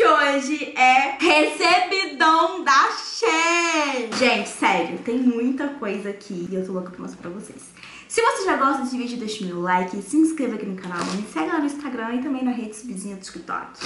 hoje é. Gente, sério, tem muita coisa aqui e eu tô louca pra mostrar pra vocês. Se você já gosta desse vídeo, deixa meu like, se inscreva aqui no canal, me segue lá no Instagram e também na rede vizinha do TikTok.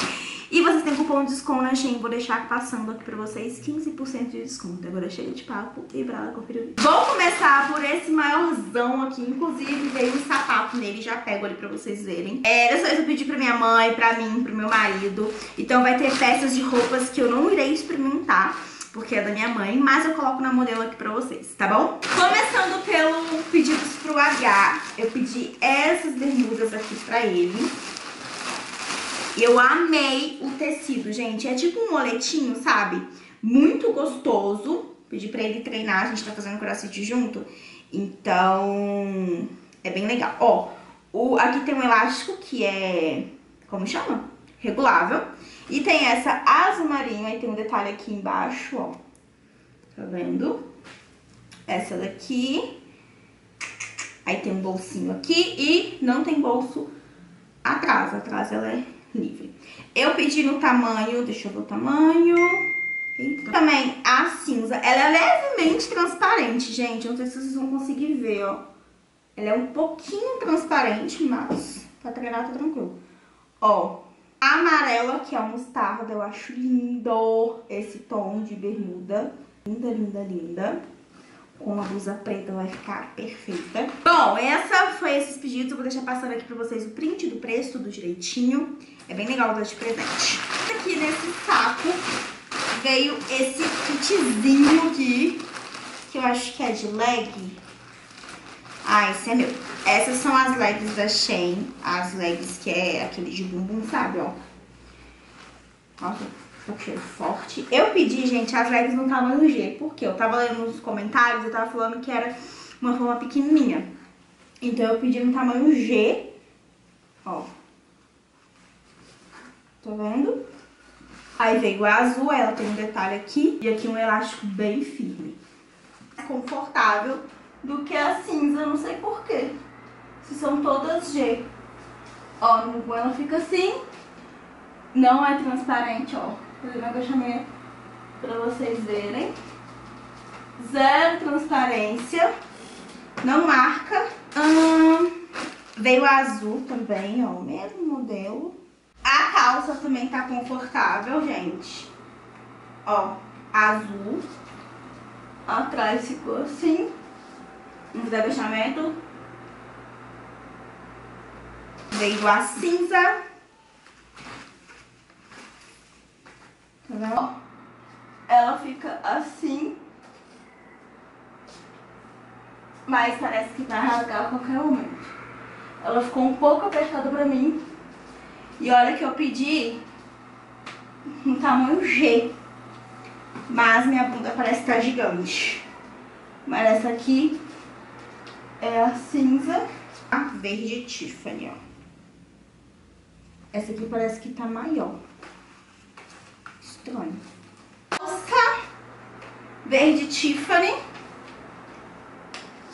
E vocês têm cupom de desconto na Shein, vou deixar passando aqui pra vocês 15% de desconto. Agora chega de papo e pra lá conferir o vídeo. Vou começar por esse maiorzão aqui, inclusive veio um sapato nele, já pego ali pra vocês verem. É, dessa vez eu pedi pra minha mãe, pra mim, pro meu marido. Então vai ter peças de roupas que eu não irei experimentar porque é da minha mãe, mas eu coloco na modelo aqui pra vocês, tá bom? Começando pelo pedidos pro H, eu pedi essas bermudas aqui pra ele. Eu amei o tecido, gente, é tipo um moletinho, sabe? Muito gostoso. Pedi pra ele treinar, a gente tá fazendo crossfit junto, então é bem legal. Ó, o, aqui tem um elástico que é, como chama? Regulável. E tem essa azul marinho, aí tem um detalhe aqui embaixo, ó. Tá vendo? Essa daqui. Aí tem um bolsinho aqui e não tem bolso atrás. Atrás ela é livre. Eu pedi no tamanho, deixa eu ver o tamanho. Eita. Também a cinza, ela é levemente transparente, gente. Não sei se vocês vão conseguir ver, ó. Ela é um pouquinho transparente, mas pra treinar tá tranquilo. Ó, amarela, que é o mostarda. Eu acho lindo esse tom de bermuda. Linda, linda, linda. Com a blusa preta vai ficar perfeita. Bom, essa foi esses pedidos. Eu vou deixar passando aqui pra vocês o print do preço, tudo direitinho. É bem legal dar de presente. Aqui nesse saco veio esse kitzinho aqui, que eu acho que é de leg. Ah, esse é meu. Essas são as legs da Shein. As legs que é aquele de bumbum, sabe, ó. Nossa, um cheiro forte. Eu pedi, gente, as legs no tamanho G. Porque eu tava lendo nos comentários, eu tava falando que era uma forma pequenininha. Então eu pedi no tamanho G. Ó. Tá vendo? Aí veio a azul, ela tem um detalhe aqui. E aqui um elástico bem firme. Confortável do que a cinza, não sei porquê. Se são todas G. Ó, no ela fica assim. Não é transparente, ó. Fazer um agachamento pra vocês verem. Zero transparência. Não marca. Hum, veio azul também, ó. Mesmo modelo. A calça também tá confortável, gente. Ó, azul. Atrás ficou assim. Vamos fazer agachamento. Veio a cinza. Tá vendo? Ela fica assim. Mas parece que vai rasgar a qualquer momento. Ela ficou um pouco apertada pra mim. E olha que eu pedi um tamanho G. Mas minha bunda parece estar tá gigante. Mas essa aqui é a cinza, a verde Tiffany, ó. Essa aqui parece que tá maior. Estranho. Calça verde Tiffany.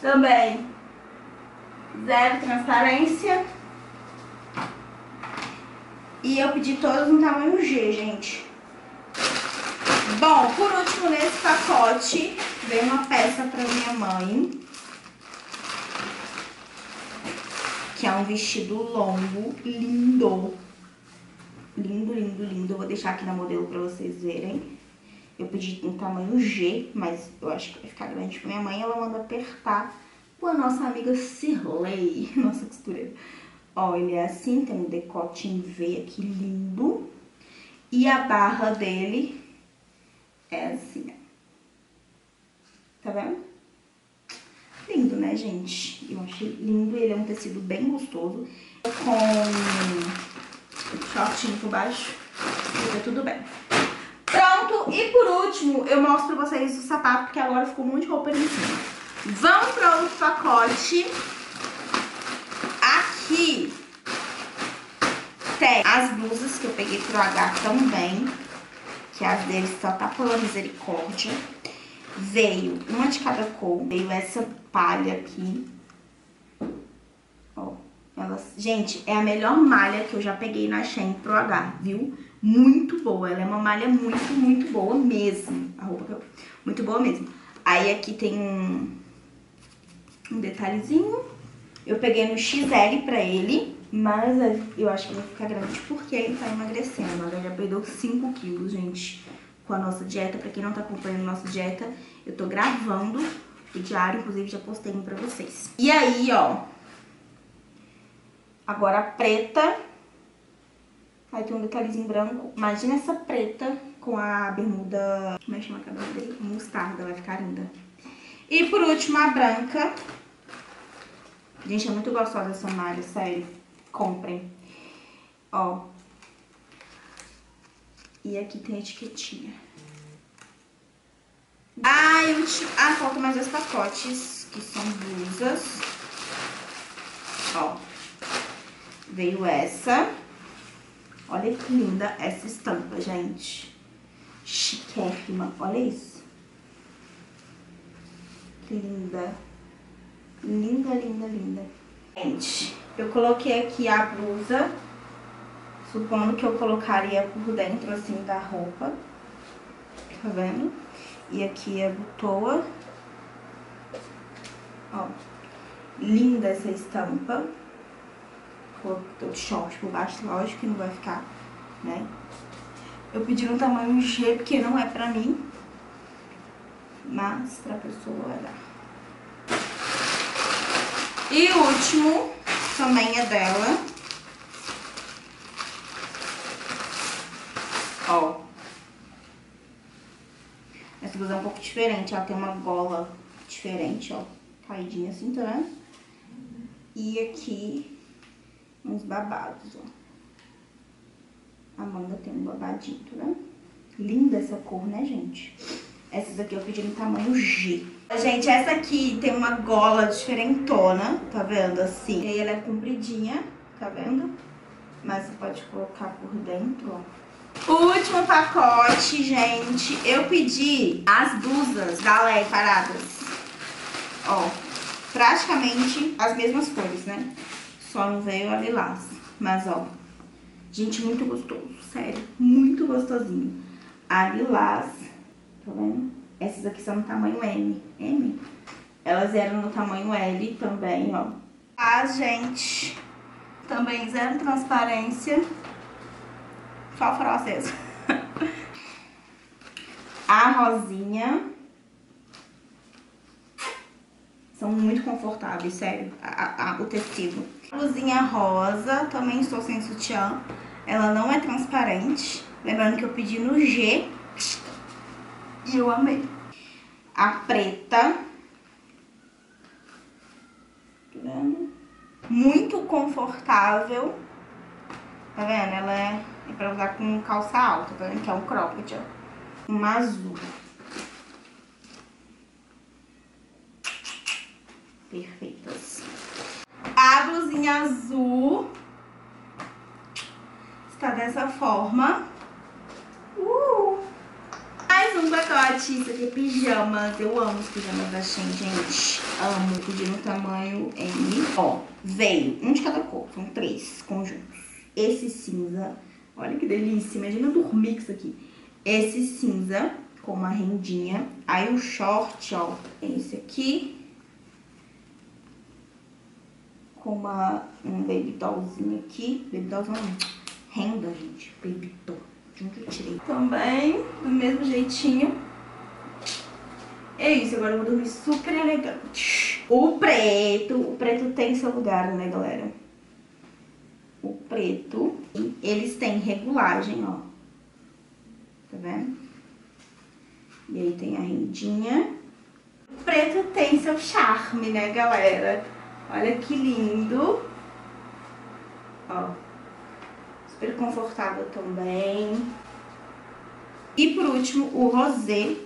Também zero transparência. E eu pedi todas no tamanho G, gente. Bom, por último, nesse pacote, veio uma peça pra minha mãe. Um vestido longo, lindo. Lindo, lindo, lindo. Eu vou deixar aqui na modelo pra vocês verem. Eu pedi no tamanho G, mas eu acho que vai ficar grande pra minha mãe. Ela manda apertar com a nossa amiga Cirlei, nossa costureira. Ó, ele é assim, tem um decote em V aqui lindo. E a barra dele é assim, ó. Tá vendo? Lindo, né, gente? Eu achei lindo, ele é um tecido bem gostoso. Com shortinho por baixo, fica tudo bem. Pronto, e por último, eu mostro pra vocês o sapato, porque agora ficou muito roupa em cima. Vamos para outro pacote aqui tem as blusas que eu peguei pro H também, que as deles só tá pela misericórdia. Veio uma de cada cor, veio essa palha aqui. Ó, elas... Gente, é a melhor malha que eu já peguei na Shein pro H, viu? Muito boa, ela é uma malha muito, muito boa mesmo. A roupa que eu... Muito boa mesmo. Aí aqui tem um, um detalhezinho. Eu peguei no XL pra ele, mas eu acho que vai ficar grande porque ele tá emagrecendo. Ele já perdeu 5 quilos, gente, com a nossa dieta. Pra quem não tá acompanhando a nossa dieta, eu tô gravando o diário, inclusive já postei um pra vocês. E aí, ó, agora a preta, aí tem um detalhezinho branco. Imagina essa preta com a bermuda, como é que chama a cabelo dele? Mostarda, vai ficar linda. E por último, a branca. Gente, é muito gostosa essa malha, sério. Comprem. Ó. E aqui tem a etiquetinha. Ah, eu ah, falta mais dois pacotes, que são blusas. Ó. Veio essa. Olha que linda essa estampa, gente. Chiquérrima. Olha isso. Que linda. Linda, linda, linda. Gente, eu coloquei aqui a blusa. Supondo que eu colocaria por dentro, assim, da roupa. Tá vendo? E aqui é butoa. Ó. Linda essa estampa. Coloquei de short por baixo, lógico que não vai ficar, né? Eu pedi no tamanho G, porque não é pra mim. Mas pra pessoa vai dar. E o último também é dela. Ó. Essa blusa é um pouco diferente, ela tem uma gola diferente, ó. Caidinha assim, tá vendo? E aqui, uns babados, ó. A manga tem um babadinho, tá vendo? Linda essa cor, né, gente? Essas aqui eu pedi no tamanho G. Gente, essa aqui tem uma gola diferentona, tá vendo? Assim. E aí ela é compridinha, tá vendo? Mas você pode colocar por dentro, ó. O último pacote, gente, eu pedi as blusas da Lé paradas. Ó, praticamente as mesmas cores, né? Só não veio a lilás. Mas, ó, gente, muito gostoso, sério, muito gostosinho. A lilás, tá vendo? Essas aqui são no tamanho M, M. Elas eram no tamanho L também, ó. A gente, também zero transparência. Só o farol aceso. A rosinha. São muito confortáveis, sério, a, a, o tecido. A blusinha rosa, também estou sem sutiã. Ela não é transparente. Lembrando que eu pedi no G. E eu amei. A preta. Vendo? Muito confortável. Tá vendo? Ela é é pra usar com calça alta, tá vendo? Que é um cropped, ó. Um azul. Perfeitas. A blusinha azul está dessa forma. Uh! Mais um pacote. Isso aqui é. Eu amo os pijamas da Shein, gente. Amo. Pedi no tamanho M. Ó, veio um de cada cor. São três conjuntos. Esse cinza Olha que delícia, imagina dormir com isso aqui. Esse cinza com uma rendinha. Aí o short, ó, esse aqui. Com uma, um baby dollzinho aqui. Baby não, renda, gente. Baby doll. Eu tirei. Também, do mesmo jeitinho. É isso, agora eu vou dormir super elegante. O preto, o preto tem seu lugar, né, galera? O preto. Eles têm regulagem, ó. Tá vendo? E aí tem a rendinha. O preto tem seu charme, né, galera? Olha que lindo. Ó. Super confortável também. E por último, o rosé.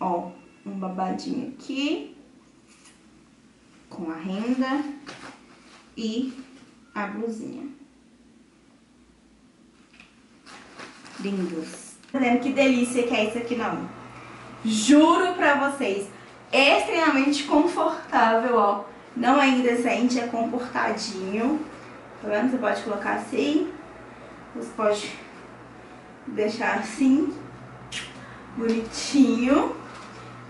Ó, um babadinho aqui. Com a renda. E a blusinha. Lindos. Tá vendo que delícia que é isso aqui, não? Juro pra vocês, extremamente confortável, ó. Não é indecente, é comportadinho. Tá vendo? Você pode colocar assim. Você pode deixar assim, bonitinho.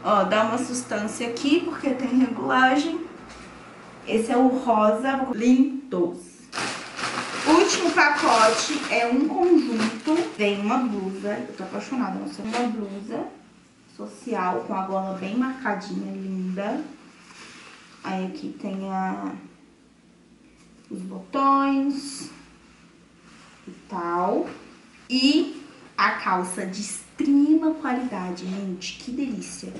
Ó, dá uma sustância aqui, porque tem regulagem. Esse é o rosa, lindos. Último pacote é um conjunto. Vem uma blusa, eu tô apaixonada, nossa, uma blusa social com a gola bem marcadinha, linda. Aí aqui tem a, os botões e tal. E a calça de extrema qualidade, gente, que delícia.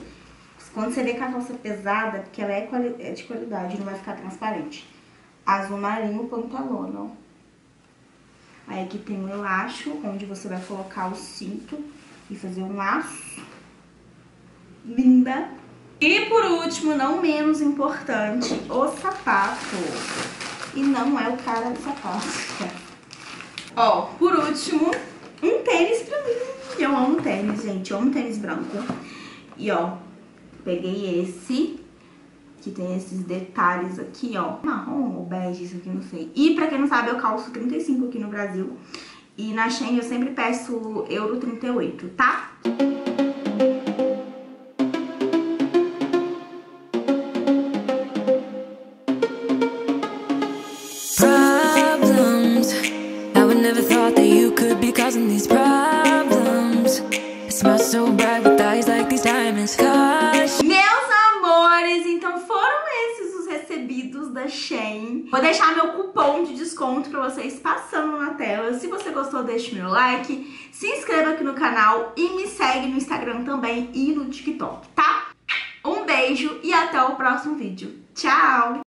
Quando você vê que a calça é pesada, porque ela é, é de qualidade, não vai ficar transparente. Azul marinho pantalona, ó. Aí aqui tem um elástico, onde você vai colocar o cinto e fazer um laço. Linda. E por último, não menos importante, o sapato. E não é o cara do sapato. Ó, por último, um tênis pra mim. Eu amo tênis, gente. Eu amo tênis branco. E ó, peguei esse, que tem esses detalhes aqui, ó. Marrom ou bege, isso aqui, não sei. E pra quem não sabe, eu calço 35 aqui no Brasil. E na Shein eu sempre peço euro 38, tá? Problems I would never thought that you could be causing these problems It so bright with eyes like these diamonds da Shein Vou deixar meu cupom de desconto pra vocês passando na tela Se você gostou, deixe meu like Se inscreva aqui no canal e me segue no Instagram também e no TikTok, tá? Um beijo e até o próximo vídeo. Tchau!